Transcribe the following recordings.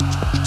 Bye.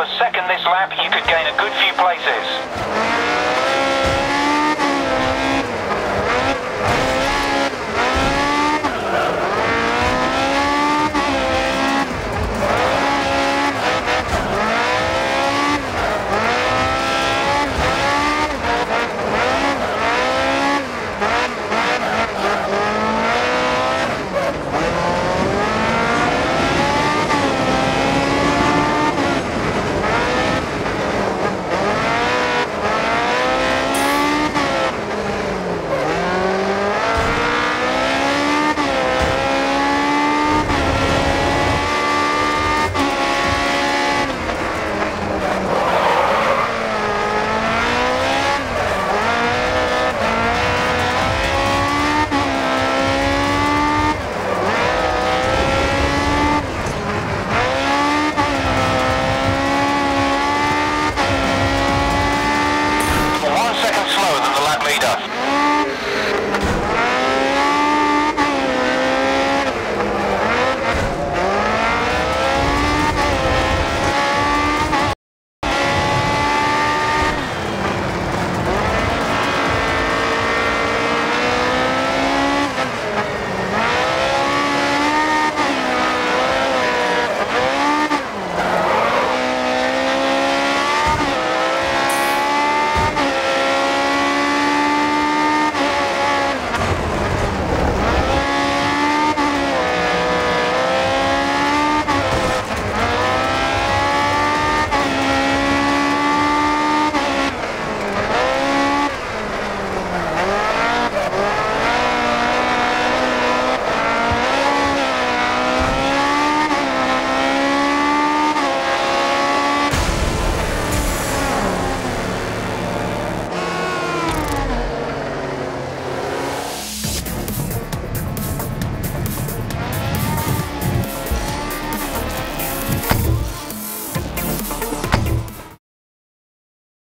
a second this lap, you could gain a good few